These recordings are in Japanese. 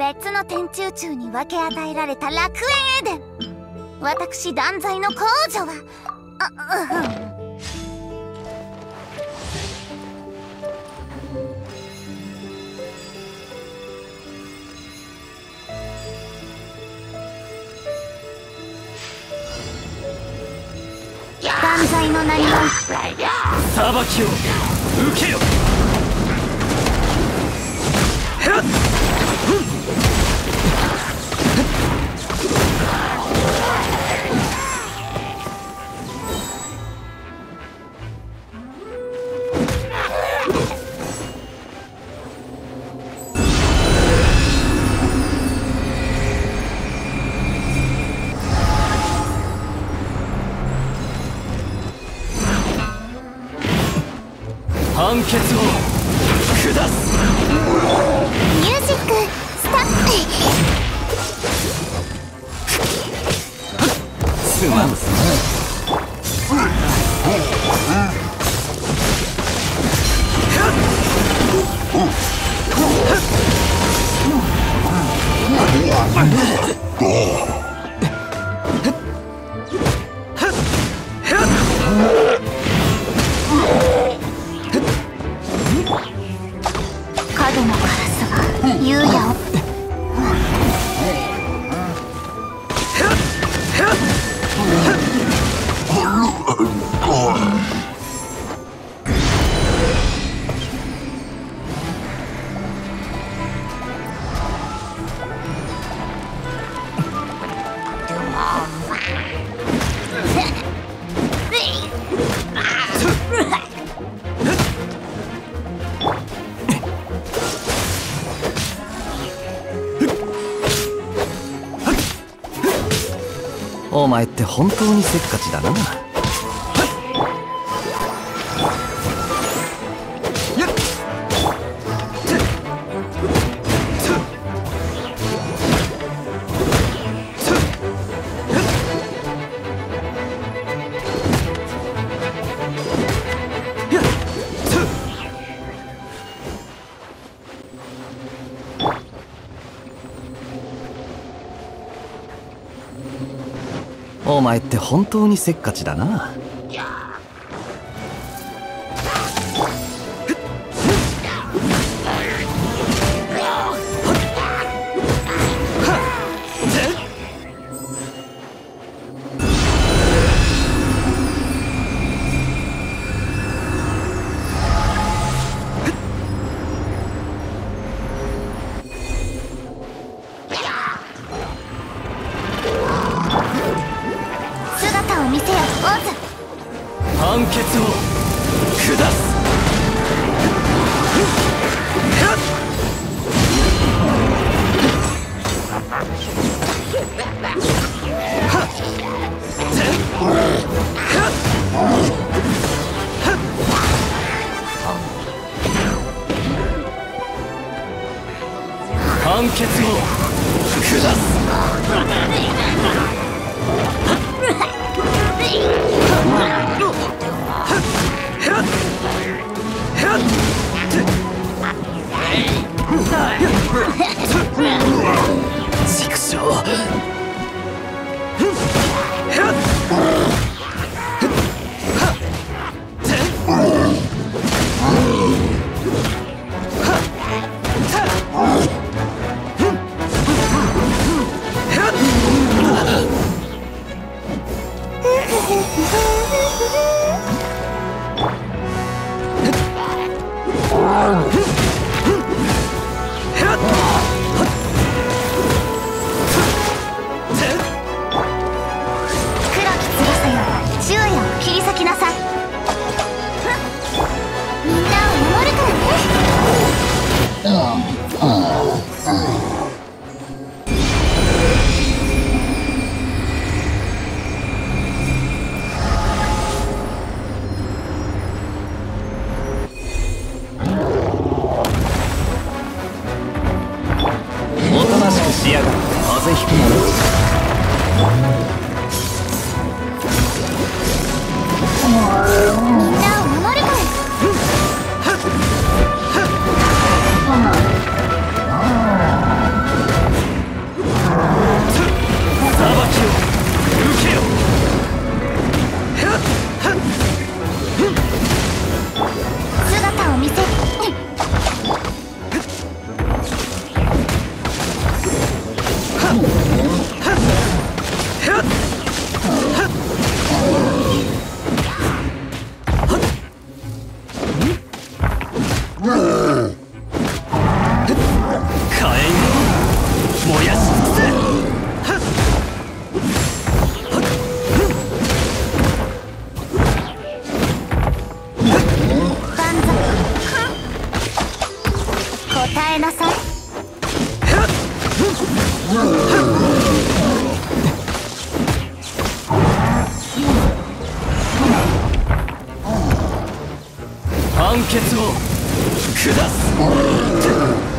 別の天中中に分け与えられた楽園エデン私断罪の公女は。あうん断罪の名には。裁きを受けよ判決を下すミュージックスターすまんす角お前って本当にせっかちだな。お前って本当にせっかちだな。答えなさい。判決を下す。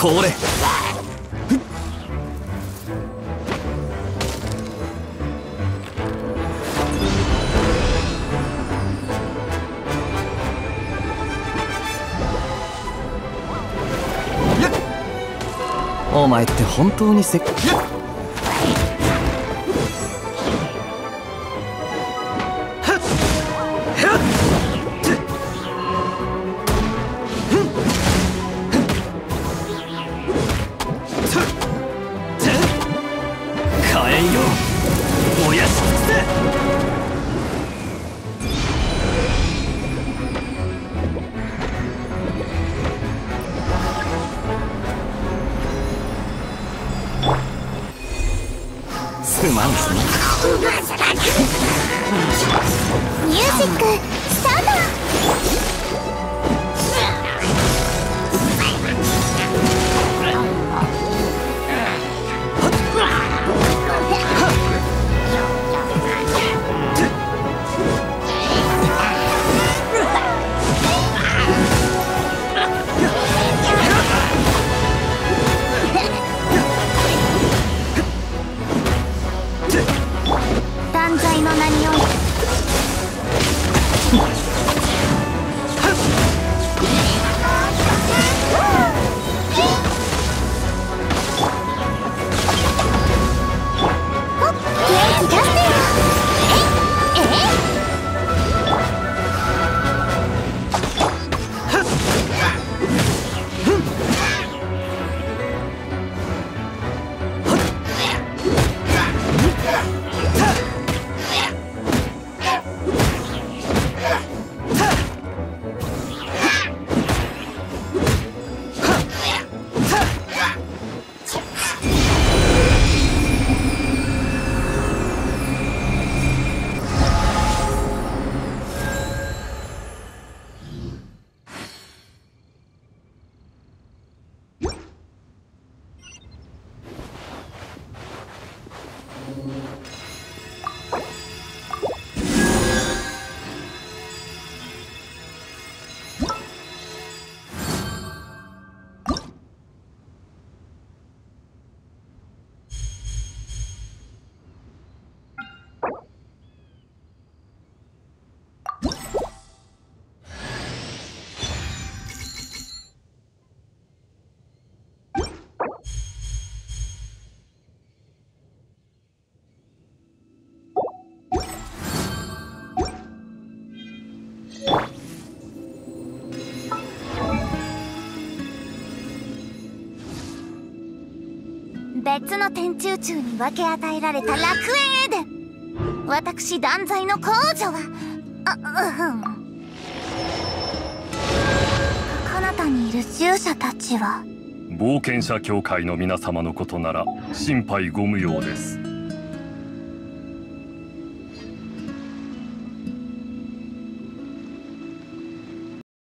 これ。お前って本当にせっミュージック別の天中中に分け与えられた楽園エデン私断罪の公女は。あうん。彼方にいる従者たちは。冒険者協会の皆様のことなら心配ご無用です。